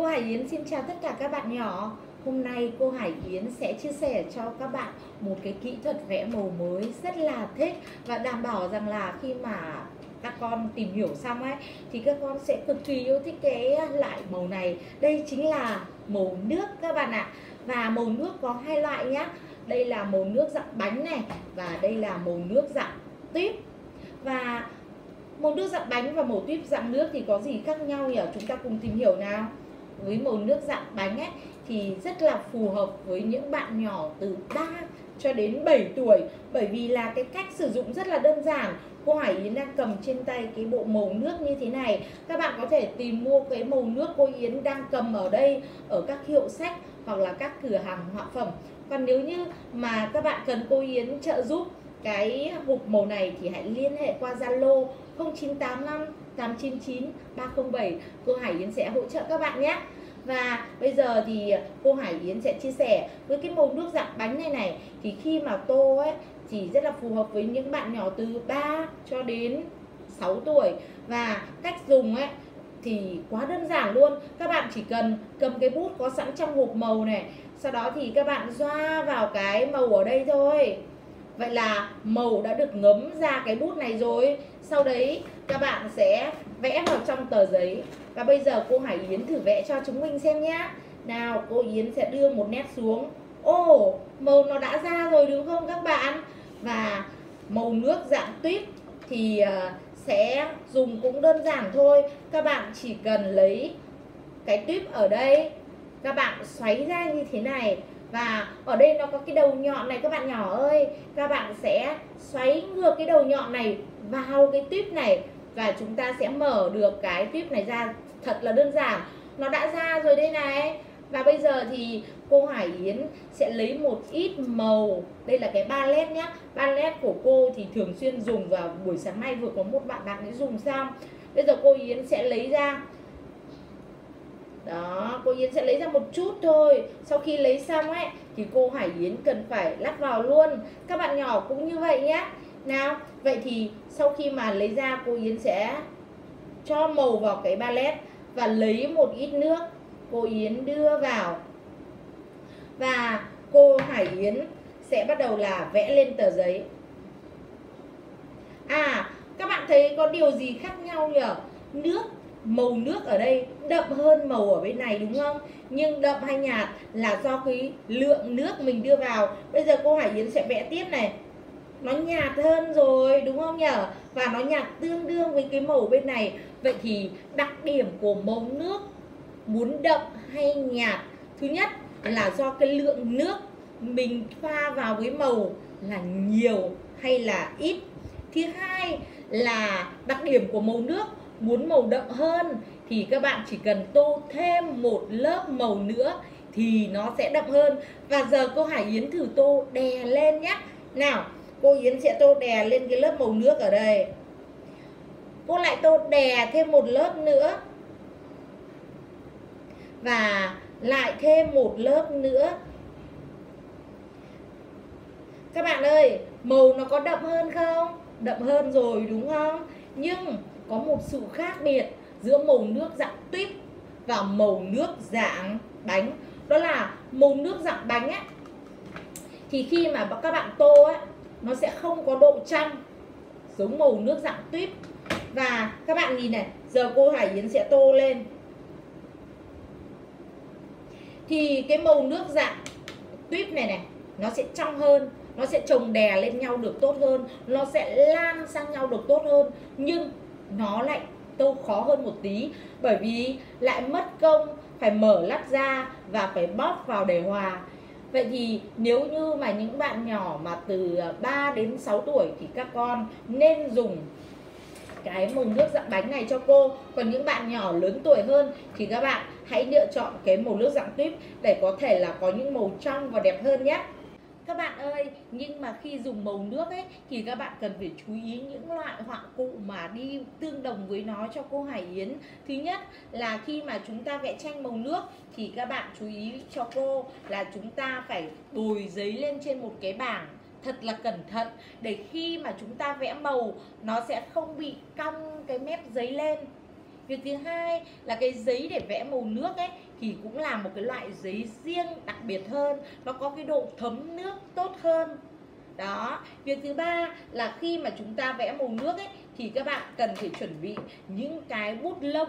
Cô Hải Yến xin chào tất cả các bạn nhỏ. Hôm nay cô Hải Yến sẽ chia sẻ cho các bạn một cái kỹ thuật vẽ màu mới rất là thích Và đảm bảo rằng là khi mà các con tìm hiểu xong ấy, Thì các con sẽ cực kỳ yêu thích cái loại màu này. Đây chính là màu nước các bạn ạ. Và màu nước có hai loại nhá. Đây là màu nước dạng bánh này Và đây là màu nước dạng tuyết Và màu nước dạng bánh và màu tuyết dạng nước thì có gì khác nhau nhỉ? Chúng ta cùng tìm hiểu nào với màu nước dạng bánh ấy, thì rất là phù hợp với những bạn nhỏ từ 3 cho đến 7 tuổi. Bởi vì là cái cách sử dụng rất là đơn giản. Cô Hải Yến đang cầm trên tay cái bộ màu nước như thế này. Các bạn có thể tìm mua cái màu nước cô Yến đang cầm ở đây, ở các hiệu sách hoặc là các cửa hàng họa phẩm. Còn nếu như mà các bạn cần cô Yến trợ giúp cái hộp màu này thì hãy liên hệ qua Zalo 0985 899 307 cô Hải Yến sẽ hỗ trợ các bạn nhé. Và bây giờ thì cô Hải Yến sẽ chia sẻ với cái màu nước dạng bánh này này. Thì khi mà tô ấy, thì rất là phù hợp với những bạn nhỏ từ 3 cho đến 6 tuổi. Và cách dùng ấy, thì quá đơn giản luôn. Các bạn chỉ cần cầm cái bút có sẵn trong hộp màu này. Sau đó thì các bạn doa vào cái màu ở đây thôi. Vậy là màu đã được ngấm ra cái bút này rồi. Sau đấy các bạn sẽ vẽ vào trong tờ giấy. Và bây giờ cô Hải Yến thử vẽ cho chúng mình xem nhá. Nào, cô Yến sẽ đưa một nét xuống. Ồ màu nó đã ra rồi đúng không các bạn? Và màu nước dạng tuyết thì ờ, sẽ dùng cũng đơn giản thôi. Các bạn chỉ cần lấy cái tuyếp ở đây. Các bạn xoáy ra như thế này. Và ở đây nó có cái đầu nhọn này, các bạn nhỏ ơi. Các bạn sẽ xoáy ngược cái đầu nhọn này vào cái tuyếp này và chúng ta sẽ mở được cái tuyếp này ra. Thật là đơn giản. Nó đã ra rồi đây này. Và bây giờ thì cô Hải Yến sẽ lấy một ít màu. Đây là cái palette nhá. Palette của cô thì thường xuyên dùng vào buổi sáng nay. Vừa có một bạn bạn ấy dùng xong. Bây giờ cô Yến sẽ lấy ra. Đó, cô Yến sẽ lấy ra một chút thôi. Sau khi lấy xong ấy, thì cô Hải Yến cần phải lắp vào luôn. Các bạn nhỏ cũng như vậy nhé nào, vậy thì sau khi mà lấy ra, cô Yến sẽ cho màu vào cái palette và lấy một ít nước cô Yến đưa vào. Và cô Hải Yến sẽ bắt đầu là vẽ lên tờ giấy. À các bạn thấy có điều gì khác nhau nhỉ? Nước, màu nước ở đây đậm hơn màu ở bên này đúng không? Nhưng đậm hay nhạt là do cái lượng nước mình đưa vào. Bây giờ cô Hải Yến sẽ vẽ tiếp này nó nhạt hơn rồi, đúng không nhở? Và nó nhạt tương đương với cái màu bên này. Vậy thì đặc điểm của màu nước muốn đậm hay nhạt? Thứ nhất là do cái lượng nước mình pha vào với màu là nhiều hay là ít? Thứ hai là đặc điểm của màu nước muốn màu đậm hơn thì các bạn chỉ cần tô thêm một lớp màu nữa thì nó sẽ đậm hơn. Và giờ cô Hải Yến thử tô đè lên nhé nào cô Yến sẽ tô đè lên cái lớp màu nước ở đây. Cô lại tô đè thêm một lớp nữa. Và lại thêm một lớp nữa. Các bạn ơi, màu nó có đậm hơn không? Đậm hơn rồi, đúng không? Nhưng có một sự khác biệt giữa màu nước dạng tuyết và màu nước dạng bánh. Đó là màu nước dạng bánh ấy thì khi mà các bạn tô ấy nó sẽ không có độ trong giống màu nước dạng tuyết. Và các bạn nhìn này, giờ cô Hải Yến sẽ tô lên. Thì cái màu nước dạng tuyết này này, nó sẽ trong hơn, nó sẽ trồng đè lên nhau được tốt hơn, nó sẽ lan sang nhau được tốt hơn, nhưng nó lại tô khó hơn một tí. Bởi vì lại mất công phải mở lắp ra và phải bóp vào để hòa. Vậy thì nếu như mà những bạn nhỏ mà từ à, 3 đến 6 tuổi thì các con nên dùng cái màu nước dạng bánh này cho cô. Còn những bạn nhỏ lớn tuổi hơn thì các bạn hãy lựa chọn cái màu nước dạng tuyết để có thể là có những màu trong và đẹp hơn nhé các bạn ơi. Nhưng mà khi dùng màu nước ấy, thì các bạn cần phải chú ý những loại họa cụ mà đi tương đồng với nó cho cô Hải Yến. Thứ nhất là khi mà chúng ta vẽ tranh màu nước, thì các bạn chú ý cho cô là chúng ta phải bồi giấy lên trên một cái bảng thật là cẩn thận, để khi mà chúng ta vẽ màu, nó sẽ không bị cong cái mép giấy lên. Việc thứ hai là cái giấy để vẽ màu nước ấy thì cũng là một cái loại giấy riêng đặc biệt hơn, nó có cái độ thấm nước tốt hơn. Đó, việc thứ ba là khi mà chúng ta vẽ màu nước ấy, thì các bạn cần phải chuẩn bị những cái bút lông.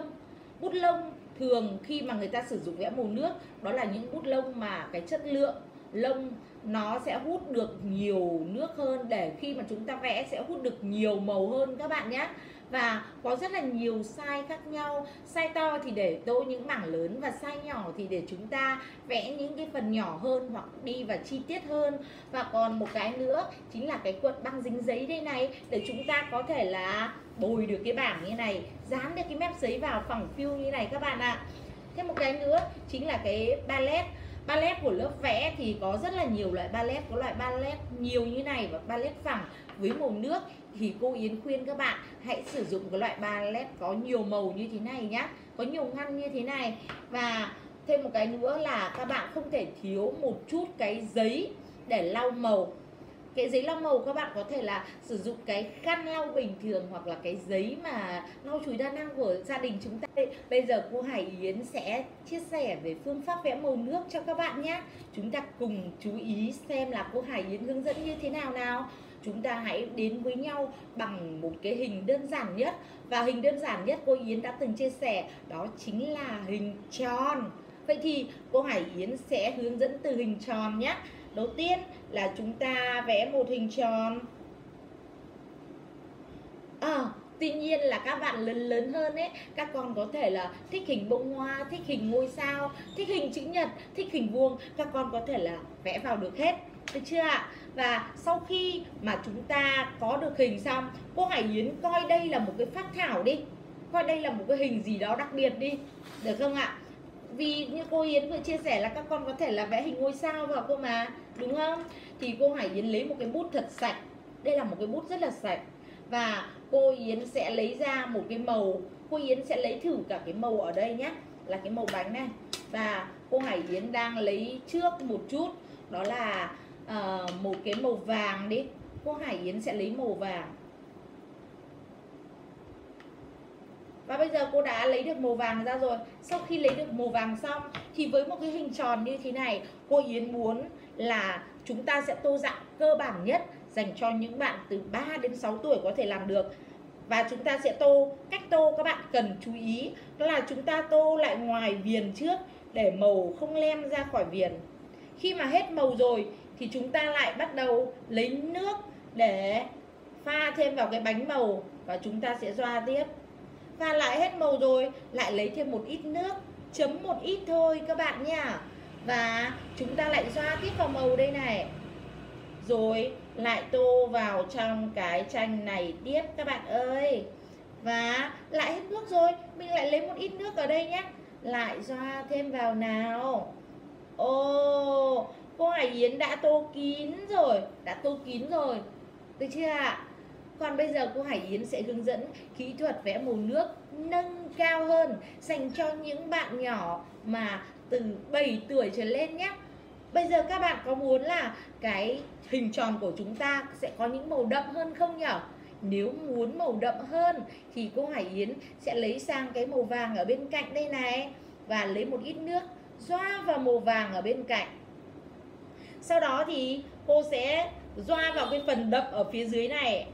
Bút lông thường khi mà người ta sử dụng vẽ màu nước, đó là những bút lông mà cái chất lượng lông nó sẽ hút được nhiều nước hơn, để khi mà chúng ta vẽ sẽ hút được nhiều màu hơn các bạn nhé và có rất là nhiều size khác nhau. Size to thì để tô những mảng lớn và size nhỏ thì để chúng ta vẽ những cái phần nhỏ hơn hoặc đi và chi tiết hơn. Và còn một cái nữa chính là cái cuộn băng dính giấy đây này, để chúng ta có thể là bồi được cái bảng như này, dán được cái mép giấy vào phẳng phiu như này các bạn ạ. Thêm một cái nữa chính là cái ballet. Ballet của lớp vẽ thì có rất là nhiều loại ballet, Có loại ballet nhiều như này và ballet phẳng với màu nước. Thì cô Yến khuyên các bạn hãy sử dụng cái loại palette có nhiều màu như thế này nhá, Có nhiều ngăn như thế này. Và thêm một cái nữa là các bạn không thể thiếu một chút cái giấy để lau màu. Cái giấy lau màu các bạn có thể là sử dụng cái khăn lau bình thường hoặc là cái giấy mà lau chùi đa năng của gia đình chúng ta. Bây giờ cô Hải Yến sẽ chia sẻ về phương pháp vẽ màu nước cho các bạn nhé chúng ta cùng chú ý xem là cô Hải Yến hướng dẫn như thế nào nào chúng ta hãy đến với nhau bằng một cái hình đơn giản nhất. Và hình đơn giản nhất cô Yến đã từng chia sẻ đó chính là hình tròn. Vậy thì cô Hải Yến sẽ hướng dẫn từ hình tròn nhé. Đầu tiên là chúng ta vẽ một hình tròn. À, tuy nhiên là các bạn lớn lớn hơn ấy các con có thể là thích hình bông hoa thích hình ngôi sao thích hình chữ nhật thích hình vuông các con có thể là vẽ vào được hết được chưa ạ? Và sau khi mà chúng ta có được hình xong, cô Hải Yến coi đây là một cái phát thảo đi. Coi đây là một cái hình gì đó đặc biệt đi. Được không ạ? Vì như cô Yến vừa chia sẻ là các con có thể là vẽ hình ngôi sao vào cô mà, đúng không? Thì cô Hải Yến lấy một cái bút thật sạch. Đây là một cái bút rất là sạch. Và cô Yến sẽ lấy ra một cái màu. Cô Yến sẽ lấy thử cả cái màu ở đây nhé. Là cái màu bánh này. Và cô Hải Yến đang lấy trước một chút. Đó là uh, một cái màu vàng đi. Cô Hải Yến sẽ lấy màu vàng. Và bây giờ cô đã lấy được màu vàng ra rồi. Sau khi lấy được màu vàng xong Thì với một cái hình tròn như thế này Cô Yến muốn là chúng ta sẽ tô dạng cơ bản nhất Dành cho những bạn từ 3 đến 6 tuổi có thể làm được. Và chúng ta sẽ tô cách tô các bạn cần chú ý đó là chúng ta tô lại ngoài viền trước để màu không lem ra khỏi viền. Khi mà hết màu rồi thì chúng ta lại bắt đầu lấy nước để pha thêm vào cái bánh màu và chúng ta sẽ doa tiếp. Và lại hết màu rồi, lại lấy thêm một ít nước, chấm một ít thôi các bạn nha và chúng ta lại doa tiếp vào màu đây này. Rồi lại tô vào trong cái tranh này tiếp các bạn ơi. Và lại hết nước rồi, mình lại lấy một ít nước ở đây nhé lại doa thêm vào nào. Ô cô Hải Yến đã tô kín rồi, đã tô kín rồi được chưa ạ còn bây giờ cô Hải Yến sẽ hướng dẫn kỹ thuật vẽ màu nước nâng cao hơn, dành cho những bạn nhỏ mà từ 7 tuổi trở lên nhé. Bây giờ các bạn có muốn là cái hình tròn của chúng ta sẽ có những màu đậm hơn không nhỉ? Nếu muốn màu đậm hơn thì cô Hải Yến sẽ lấy sang cái màu vàng ở bên cạnh đây này và lấy một ít nước xoa vào màu vàng ở bên cạnh. Sau đó thì cô sẽ doa vào cái phần đậm ở phía dưới này.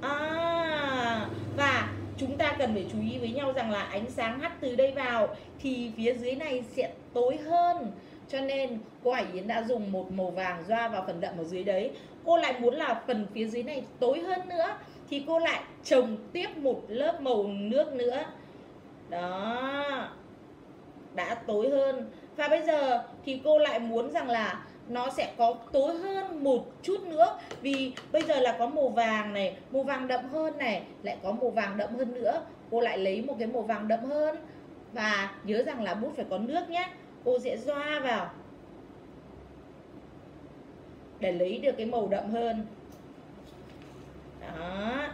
À, và chúng ta cần phải chú ý với nhau rằng là ánh sáng hắt từ đây vào thì phía dưới này sẽ tối hơn. Cho nên cô Hải Yến đã dùng một màu vàng doa vào phần đậm ở dưới đấy. Cô lại muốn là phần phía dưới này tối hơn nữa thì cô lại trồng tiếp một lớp màu nước nữa. Đó đã tối hơn. Và bây giờ thì cô lại muốn rằng là nó sẽ có tối hơn một chút nữa. Vì bây giờ là có màu vàng này, màu vàng đậm hơn này, lại có màu vàng đậm hơn nữa. Cô lại lấy một cái màu vàng đậm hơn. Và nhớ rằng là bút phải có nước nhé. Cô sẽ doa vào để lấy được cái màu đậm hơn. Đó.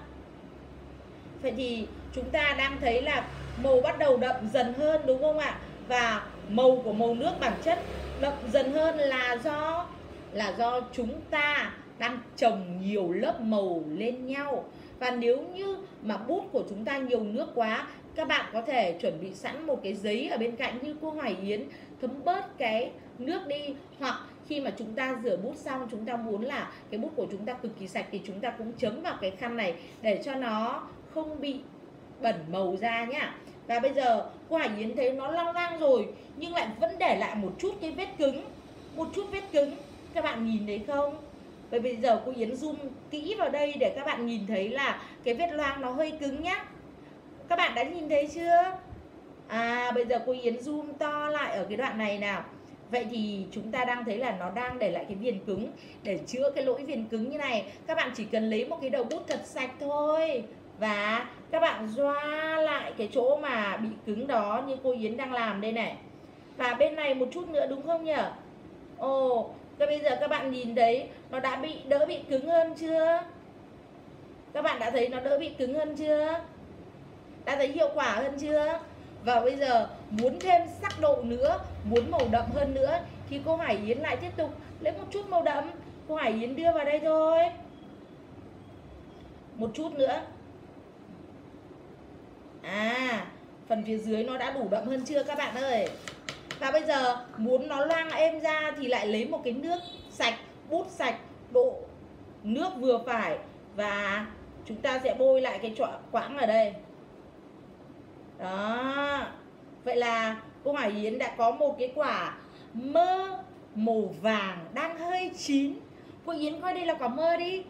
Vậy thì chúng ta đang thấy là màu bắt đầu đậm dần hơn, đúng không ạ? Và màu của màu nước bản chất đậm dần hơn là do là do chúng ta đang trồng nhiều lớp màu lên nhau. Và nếu như mà bút của chúng ta nhiều nước quá, các bạn có thể chuẩn bị sẵn một cái giấy ở bên cạnh như cô Hoài Yến, thấm bớt cái nước đi. Hoặc khi mà chúng ta rửa bút xong, chúng ta muốn là cái bút của chúng ta cực kỳ sạch thì chúng ta cũng chấm vào cái khăn này để cho nó không bị bẩn màu ra nhá và bây giờ, cô Hải Yến thấy nó long lang rồi, nhưng lại vẫn để lại một chút cái vết cứng, một chút vết cứng. Các bạn nhìn thấy không? Bởi bây giờ cô Yến zoom kỹ vào đây để các bạn nhìn thấy là cái vết loang nó hơi cứng nhá. Các bạn đã nhìn thấy chưa? À bây giờ cô Yến zoom to lại ở cái đoạn này nào. Vậy thì chúng ta đang thấy là nó đang để lại cái viền cứng. Để chữa cái lỗi viền cứng như này, Các bạn chỉ cần lấy một cái đầu bút thật sạch thôi. Và các bạn doa lại cái chỗ mà bị cứng đó như cô Yến đang làm đây này Và bên này một chút nữa đúng không nhỉ? Ồ, các bây giờ các bạn nhìn thấy nó đã bị đỡ bị cứng hơn chưa? Các bạn đã thấy nó đỡ bị cứng hơn chưa? Đã thấy hiệu quả hơn chưa? Và bây giờ muốn thêm sắc độ nữa, muốn màu đậm hơn nữa thì cô Hải Yến lại tiếp tục lấy một chút màu đậm. Cô Hải Yến đưa vào đây thôi. Một chút nữa. À, phần phía dưới nó đã đủ đậm hơn chưa các bạn ơi? và bây giờ muốn nó loang êm ra thì lại lấy một cái nước sạch bút sạch độ nước vừa phải. Và chúng ta sẽ bôi lại cái quãng ở đây. Đó. Vậy là cô Hải Yến đã có một cái quả mơ màu vàng đang hơi chín. Cô Yến coi đây là quả mơ đi.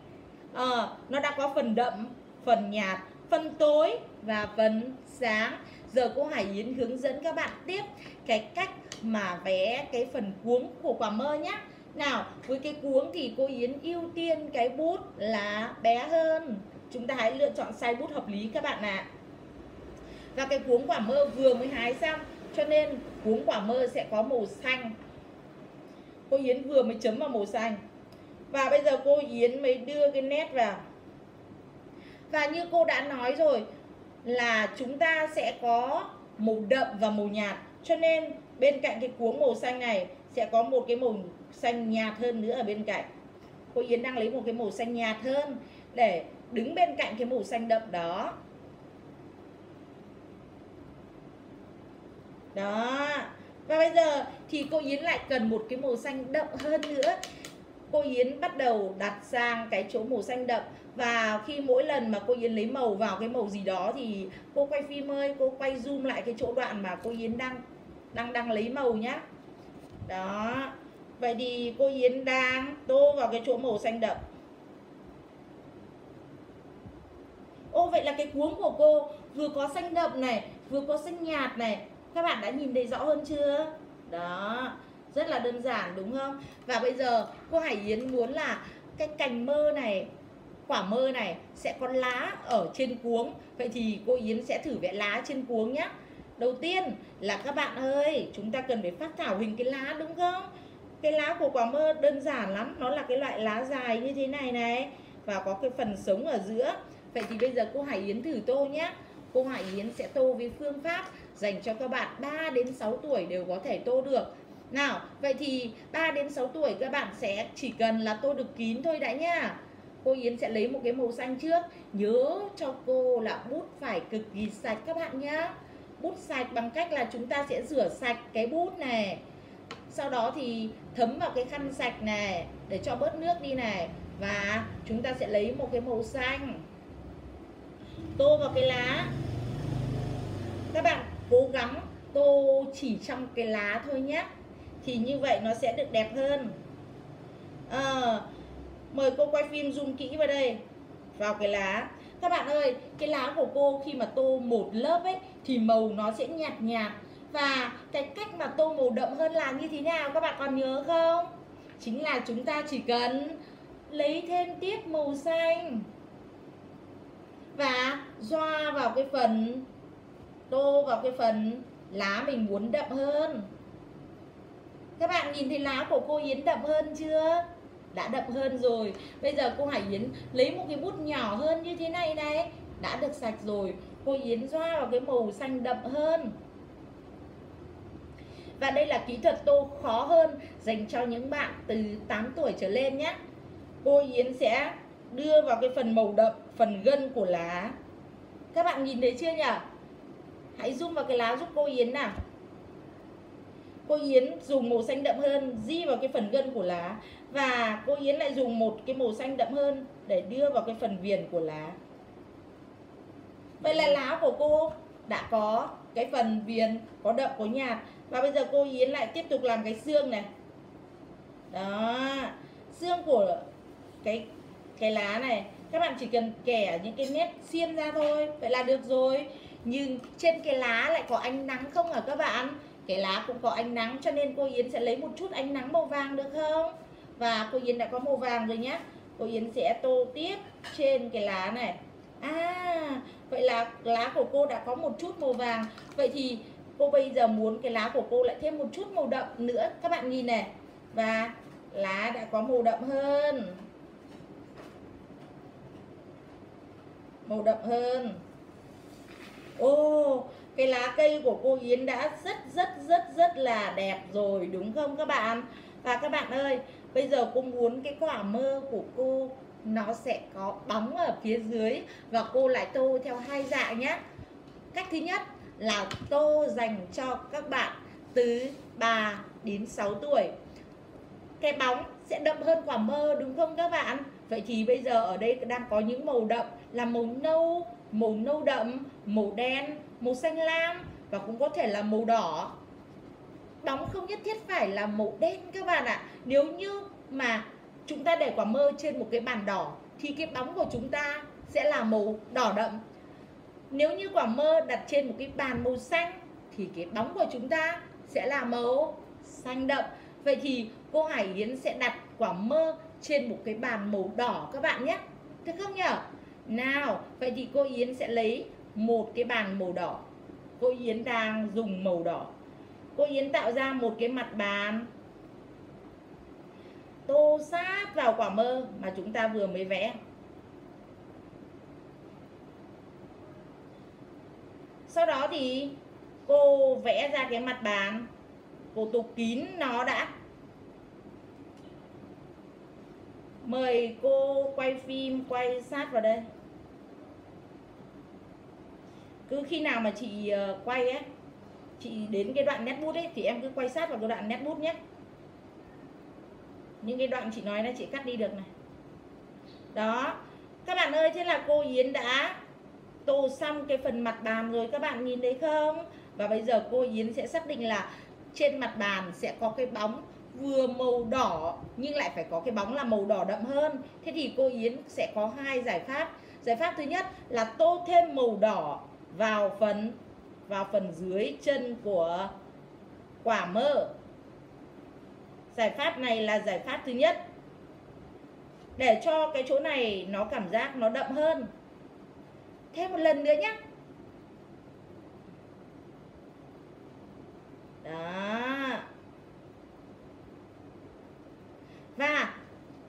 À, nó đã có phần đậm phần nhạt phần tối và phần sáng. Giờ cô Hải Yến hướng dẫn các bạn tiếp cái cách mà vẽ cái phần cuống của quả mơ nhé. Nào, với cái cuống thì cô Yến ưu tiên cái bút là bé hơn. Chúng ta hãy lựa chọn size bút hợp lý các bạn ạ. À. và cái cuống quả mơ vừa mới hái xong, cho nên cuống quả mơ sẽ có màu xanh. Cô Yến vừa mới chấm vào màu xanh. Và bây giờ cô Yến mới đưa cái nét vào và như cô đã nói rồi, là chúng ta sẽ có màu đậm và màu nhạt. Cho nên bên cạnh cái cuống màu xanh này, sẽ có một cái màu xanh nhạt hơn nữa ở bên cạnh. Cô Yến đang lấy một cái màu xanh nhạt hơn để đứng bên cạnh cái màu xanh đậm đó. Đó. Và bây giờ thì cô Yến lại cần một cái màu xanh đậm hơn nữa cô Yến bắt đầu đặt sang cái chỗ màu xanh đậm. Và khi mỗi lần mà cô Yến lấy màu vào cái màu gì đó thì cô quay phim ơi, cô quay zoom lại cái chỗ đoạn mà cô Yến đang đang đang lấy màu nhá. Đó. Vậy thì cô Yến đang tô vào cái chỗ màu xanh đậm. Ô, vậy là cái cuống của cô vừa có xanh đậm này, vừa có xanh nhạt này. Các bạn đã nhìn thấy rõ hơn chưa? Đó rất là đơn giản, đúng không? Và bây giờ, cô Hải Yến muốn là cái cành mơ này, quả mơ này sẽ có lá ở trên cuống. Vậy thì cô Yến sẽ thử vẽ lá trên cuống nhé đầu tiên là các bạn ơi, chúng ta cần phải phát thảo hình cái lá, đúng không? Cái lá của quả mơ đơn giản lắm, nó là cái loại lá dài như thế này này và có cái phần sống ở giữa. Vậy thì bây giờ cô Hải Yến thử tô nhé cô Hải Yến sẽ tô với phương pháp dành cho các bạn 3 đến 6 tuổi đều có thể tô được nào, vậy thì 3 đến 6 tuổi các bạn sẽ chỉ cần là tô được kín thôi đã nhá cô Yến sẽ lấy một cái màu xanh trước. Nhớ cho cô là bút phải cực kỳ sạch các bạn nhá. Bút sạch bằng cách là chúng ta sẽ rửa sạch cái bút này. Sau đó thì thấm vào cái khăn sạch này để cho bớt nước đi này. Và chúng ta sẽ lấy một cái màu xanh. Tô vào cái lá. Các bạn cố gắng tô chỉ trong cái lá thôi nhé thì như vậy nó sẽ được đẹp hơn. À, mời cô quay phim zoom kỹ vào đây vào cái lá. Các bạn ơi cái lá của cô khi mà tô một lớp ấy thì màu nó sẽ nhạt nhạt. Và cái cách mà tô màu đậm hơn là như thế nào các bạn còn nhớ không? Chính là chúng ta chỉ cần lấy thêm tiếp màu xanh và doa vào cái phần tô vào cái phần lá mình muốn đậm hơn các bạn nhìn thấy lá của cô Yến đậm hơn chưa? Đã đậm hơn rồi. Bây giờ cô Hải Yến lấy một cái bút nhỏ hơn như thế này này. Đã được sạch rồi. Cô Yến doa vào cái màu xanh đậm hơn. Và đây là kỹ thuật tô khó hơn dành cho những bạn từ 8 tuổi trở lên nhé. Cô Yến sẽ đưa vào cái phần màu đậm, phần gân của lá. Các bạn nhìn thấy chưa nhỉ? Hãy zoom vào cái lá giúp cô Yến nào cô Yến dùng màu xanh đậm hơn, di vào cái phần gân của lá. Và cô Yến lại dùng một cái màu xanh đậm hơn để đưa vào cái phần viền của lá. Vậy là lá của cô đã có cái phần viền, có đậm, có nhạt. Và bây giờ cô Yến lại tiếp tục làm cái xương này. Đó. Xương của cái cái lá này, các bạn chỉ cần kẻ những cái nét xiên ra thôi, vậy là được rồi. Nhưng trên cái lá lại có ánh nắng không hả các bạn? Cái lá cũng có ánh nắng, cho nên cô Yến sẽ lấy một chút ánh nắng màu vàng được không? Và cô Yến đã có màu vàng rồi nhé cô Yến sẽ tô tiếp trên cái lá này. À vậy là lá của cô đã có một chút màu vàng. Vậy thì cô bây giờ muốn cái lá của cô lại thêm một chút màu đậm nữa. Các bạn nhìn này. Và lá đã có màu đậm hơn. Màu đậm hơn. Ô cái lá cây của cô Yến đã rất rất rất rất là đẹp rồi, đúng không các bạn? Và các bạn ơi, bây giờ cô muốn cái quả mơ của cô, nó sẽ có bóng ở phía dưới và cô lại tô theo hai dạng nhé cách thứ nhất là tô dành cho các bạn từ 3 đến 6 tuổi. Cái bóng sẽ đậm hơn quả mơ, đúng không các bạn? Vậy thì bây giờ ở đây đang có những màu đậm là màu nâu màu nâu đậm, màu đen màu xanh lam và cũng có thể là màu đỏ. Bóng không nhất thiết phải là màu đen các bạn ạ. Nếu như mà chúng ta để quả mơ trên một cái bàn đỏ thì cái bóng của chúng ta sẽ là màu đỏ đậm. Nếu như quả mơ đặt trên một cái bàn màu xanh thì cái bóng của chúng ta sẽ là màu xanh đậm. Vậy thì cô Hải Yến sẽ đặt quả mơ trên một cái bàn màu đỏ các bạn nhé. Được không nhở? Nào, vậy thì cô Yến sẽ lấy một cái bàn màu đỏ. Cô Yến đang dùng màu đỏ. Cô Yến tạo ra một cái mặt bàn. Tô sát vào quả mơ mà chúng ta vừa mới vẽ. Sau đó thì cô vẽ ra cái mặt bàn. Cô tục kín nó đã. Mời cô quay phim, quay sát vào đây cứ khi nào mà chị ờ, quay ấy, chị đến cái đoạn nét bút ấy, thì em cứ quay sát vào cái đoạn nét bút nhé. Những cái đoạn chị nói là chị cắt đi được này. Đó. Các bạn ơi, thế là cô Yến đã tô xong cái phần mặt bàn rồi, các bạn nhìn thấy không? Và bây giờ cô Yến sẽ xác định là trên mặt bàn sẽ có cái bóng vừa màu đỏ, nhưng lại phải có cái bóng là màu đỏ đậm hơn. Thế thì cô Yến sẽ có hai giải pháp. Giải pháp thứ nhất là tô thêm màu đỏ vào phần vào phần dưới chân của quả mơ. Giải pháp này là giải pháp thứ nhất. Để cho cái chỗ này nó cảm giác nó đậm hơn. Thêm một lần nữa nhé đó. Và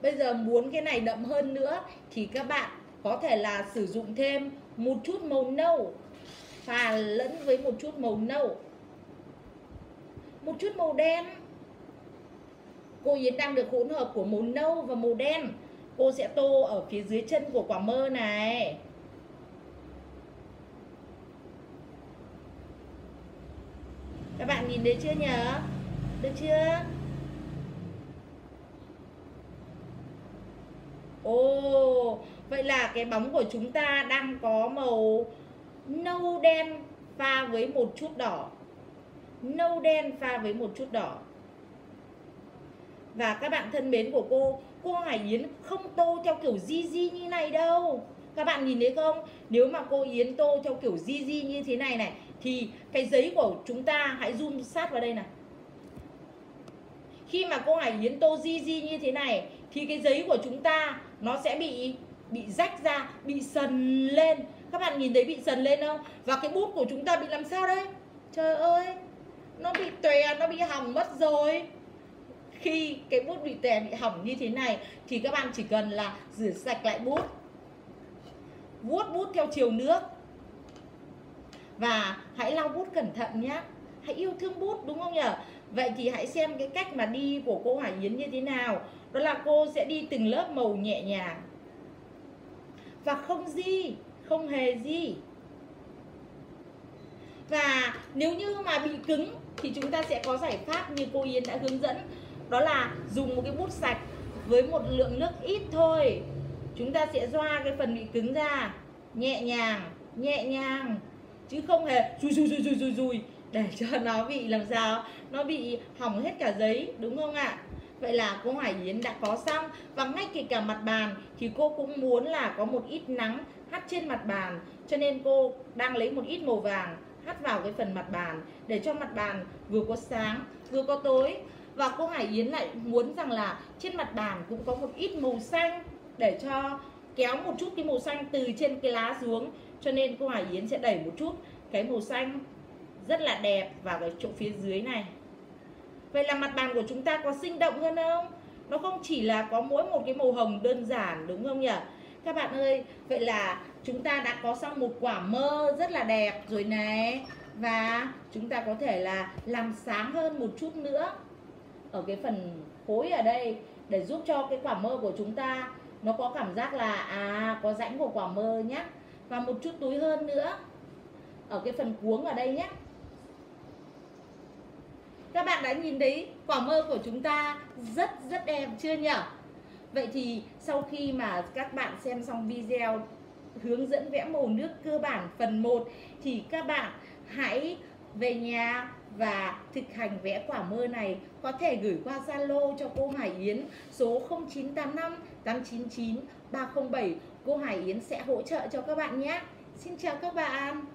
bây giờ muốn cái này đậm hơn nữa thì các bạn có thể là sử dụng thêm một chút màu nâu pha lẫn với một chút màu nâu. Một chút màu đen. Cô Yến đang được hỗn hợp của màu nâu và màu đen. Cô sẽ tô ở phía dưới chân của quả mơ này. Các bạn nhìn thấy chưa nhở được chưa? Ồ, vậy là cái bóng của chúng ta đang có màu nâu đen pha với một chút đỏ. Nâu đen pha với một chút đỏ. Và các bạn thân mến của cô cô Hải Yến không tô theo kiểu di di như này đâu. Các bạn nhìn thấy không? Nếu mà cô Yến tô theo kiểu di di như thế này này, thì cái giấy của chúng ta, hãy zoom sát vào đây này khi mà cô Hải Yến tô di di như thế này, thì cái giấy của chúng ta, nó sẽ bị bị rách ra, bị sần lên các bạn nhìn thấy bị sần lên không? Và cái bút của chúng ta bị làm sao đây trời ơi, nó bị tòe nó bị hỏng mất rồi. Khi cái bút bị tè, bị hỏng như thế này, thì các bạn chỉ cần là rửa sạch lại bút. Vuốt bút theo chiều nước. Và hãy lau bút cẩn thận nhé. Hãy yêu thương bút, đúng không nhỉ? Vậy thì hãy xem cái cách mà đi của cô Hải Yến như thế nào. Đó là cô sẽ đi từng lớp màu nhẹ nhàng. Và không di không hề gì. Và nếu như mà bị cứng thì chúng ta sẽ có giải pháp như cô Yến đã hướng dẫn, đó là dùng một cái bút sạch với một lượng nước ít thôi. Chúng ta sẽ doa cái phần bị cứng ra, nhẹ nhàng nhẹ nhàng, chứ không hề rùi rùi rùi rùi rùi rùi để cho nó bị, làm sao, nó bị hỏng hết cả giấy, đúng không ạ? Vậy là cô Hải Yến đã có xong Và ngay kể cả mặt bàn thì cô cũng muốn là có một ít nắng hắt trên mặt bàn, Cho nên cô đang lấy một ít màu vàng hắt vào cái phần mặt bàn Để cho mặt bàn vừa có sáng, vừa có tối. Và cô Hải Yến lại muốn rằng là trên mặt bàn cũng có một ít màu xanh Để cho kéo một chút cái màu xanh từ trên cái lá xuống, Cho nên cô Hải Yến sẽ đẩy một chút cái màu xanh rất là đẹp vào cái chỗ phía dưới này. Vậy là mặt bàn của chúng ta có sinh động hơn không? Nó không chỉ là có mỗi một cái màu hồng đơn giản đúng không nhỉ? Các bạn ơi, vậy là chúng ta đã có xong một quả mơ rất là đẹp rồi này. Và chúng ta có thể là làm sáng hơn một chút nữa. Ở cái phần khối ở đây Để giúp cho cái quả mơ của chúng ta Nó có cảm giác là à có rãnh của quả mơ nhé Và một chút túi hơn nữa. Ở cái phần cuống ở đây nhé các bạn đã nhìn thấy quả mơ của chúng ta rất rất đẹp chưa nhỉ? Vậy thì sau khi mà các bạn xem xong video hướng dẫn vẽ màu nước cơ bản phần 1 thì các bạn hãy về nhà và thực hành vẽ quả mơ này có thể gửi qua Zalo cho cô Hải Yến, số 0985 899 307 cô Hải Yến sẽ hỗ trợ cho các bạn nhé. Xin chào các bạn.